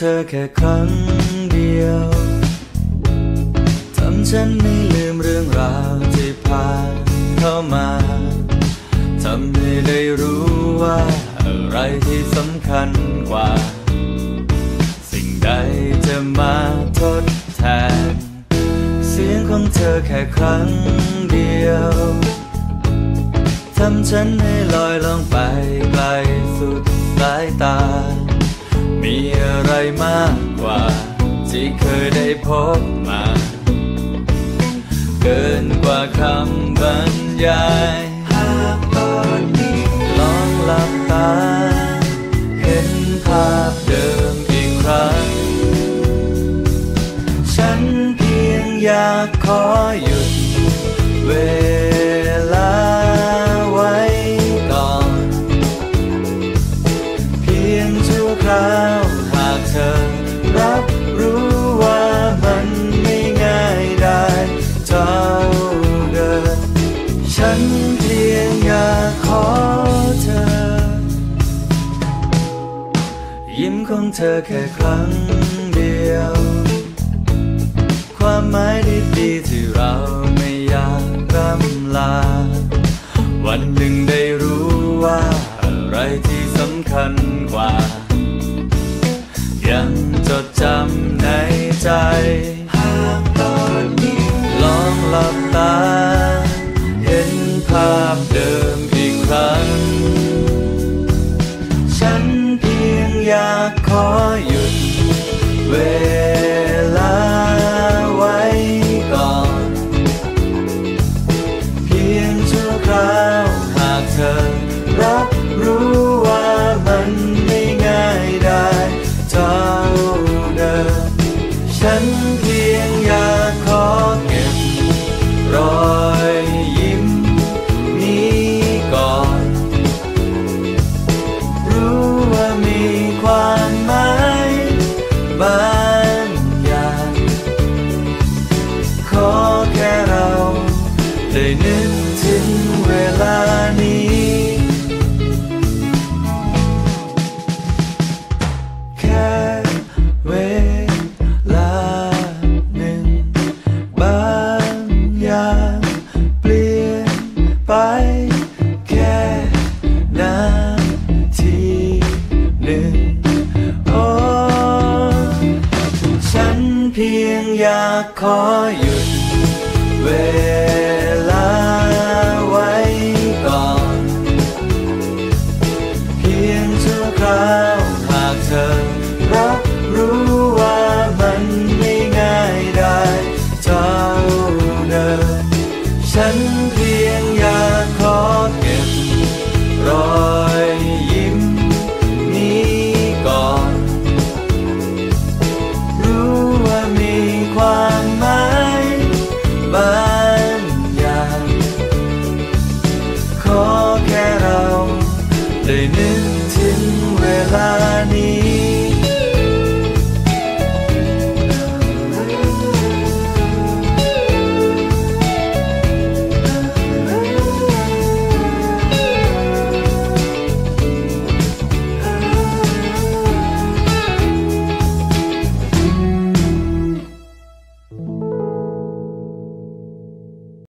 ธอแค่ครั้งเดียว ทำฉันไม่ลืมเรื่องราวที่ผ่านเข้ามา ทำให้ได้รู้ว่า อะไรที่สำคัญกว่า สิ่งใดจะมาทดแทน เสียงของเธอแค่ครั้งเดียว ทำฉันให้ลอยลองไปไกลสุดสายตา มีอะไรมากกว่า ที่เคยได้พบมา เกินกว่าคำบรรยายหากตอนนี้ลองหลับตา เห็นภาพเดิมอีกครั้ง ฉันเพียงอยากขอหยุดเวลาไว้ก่อน เพียงชั่วคราว ยิ้มของเธอแค่ครั้งเดียว ความหมายดีๆที่เรา ย ขอหยุดเวลาไว้ก่อน เพียงชั่วคราวหากเธอรับรู้ว่ามันไม่ง่ายได้เท่าเดิมฉัน